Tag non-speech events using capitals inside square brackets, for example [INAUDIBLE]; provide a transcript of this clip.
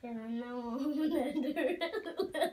[LAUGHS] 可能我们那都是。